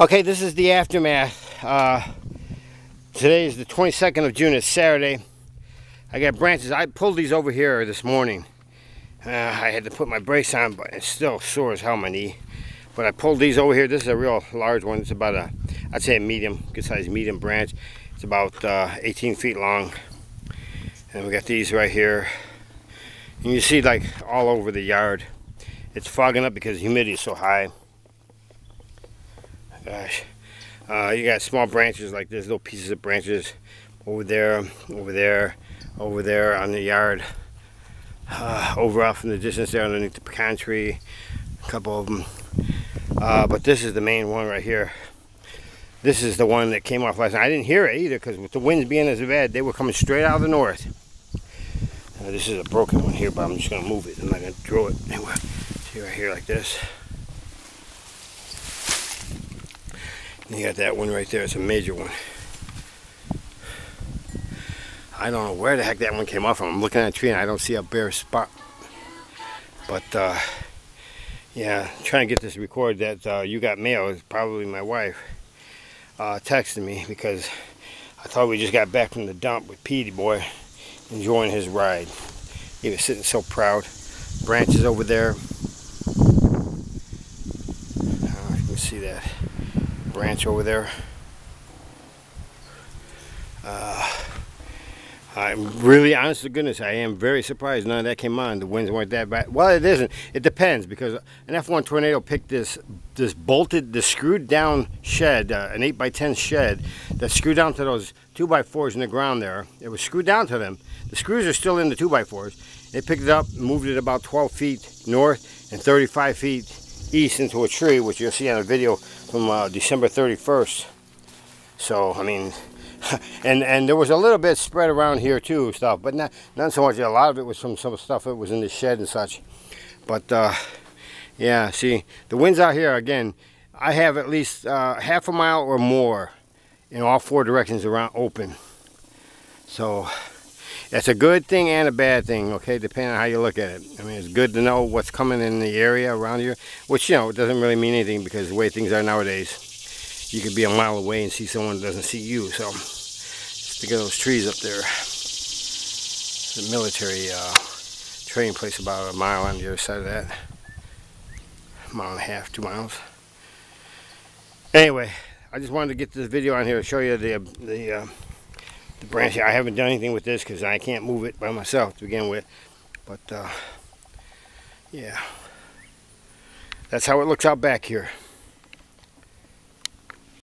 Okay, this is the aftermath. Uh, today is the 22nd of June. It's Saturday. I got branches. I pulled these over here this morning. Uh, I had to put my brace on, but it's still sore as hell my knee. But I pulled these over here. This is a real large one. It's about a, I'd say a medium, good size medium branch. It's about uh, 18 feet long. And we got these right here. And you see like all over the yard. It's fogging up because humidity is so high gosh. Uh, you got small branches like this, little pieces of branches over there, over there, over there on the yard. Uh, over off in the distance there underneath the pecan tree, a couple of them. Uh, but this is the main one right here. This is the one that came off last night. I didn't hear it either because with the winds being as bad, they were coming straight out of the north. Uh, this is a broken one here, but I'm just going to move it. I'm not going to throw it. Anywhere. See right here like this. You got that one right there. It's a major one. I don't know where the heck that one came off from. I'm looking at a tree and I don't see a bare spot. But, uh, yeah, trying to get this recorded that uh, you got mail is probably my wife uh, texting me because I thought we just got back from the dump with Petey boy enjoying his ride. He was sitting so proud. Branches over there. Uh, you can see that branch over there. Uh, I'm really, honest to goodness, I am very surprised none of that came on. The winds weren't that bad. Well, it isn't. It depends because an F1 tornado picked this this bolted, this screwed down shed, uh, an 8 by 10 shed that screwed down to those 2 by 4s in the ground there. It was screwed down to them. The screws are still in the 2 by 4s. They picked it up, moved it about 12 feet north and 35 feet east into a tree, which you'll see on a video from uh, December 31st. So, I mean, and and there was a little bit spread around here too, stuff, but not, not so much. A lot of it was from some stuff that was in the shed and such. But, uh, yeah, see, the winds out here, again, I have at least uh, half a mile or more in all four directions around open. So, that's a good thing and a bad thing, okay, depending on how you look at it. I mean, it's good to know what's coming in the area around here, which, you know, it doesn't really mean anything because the way things are nowadays, you could be a mile away and see someone that doesn't see you. So, just look at those trees up there. The military uh, training place about a mile on the other side of that. A mile and a half, two miles. Anyway, I just wanted to get this video on here to show you the, the uh, the branch. I haven't done anything with this because I can't move it by myself to begin with. But, uh, yeah. That's how it looks out back here.